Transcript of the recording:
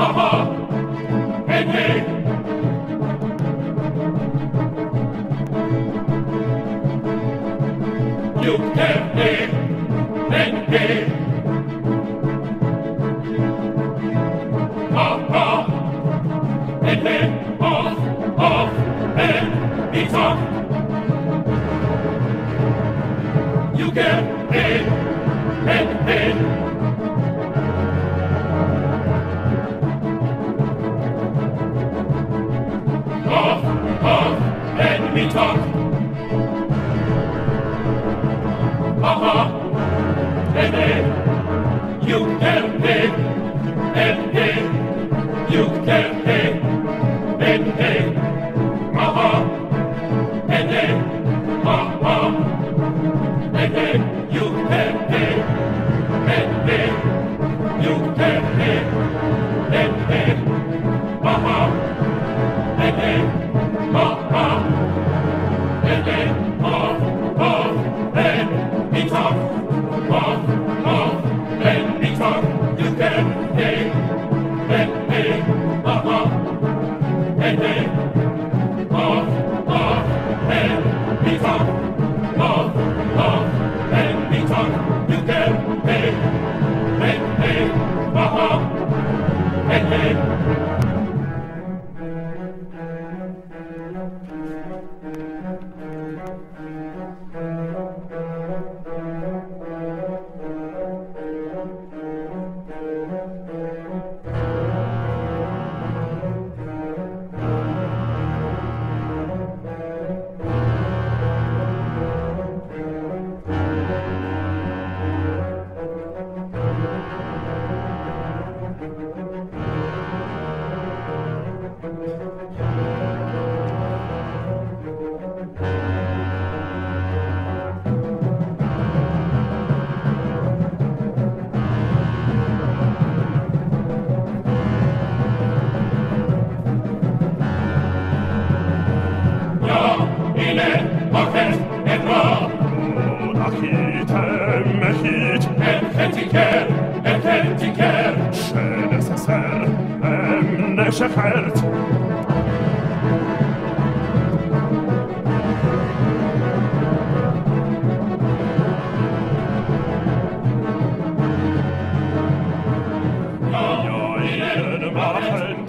Mama, hey, hey. You can be, then be. Off, off, and. You can. Hey, hey. Thank you. Erkentik er, erkentik er. falsche Herd. Machen den Wachen,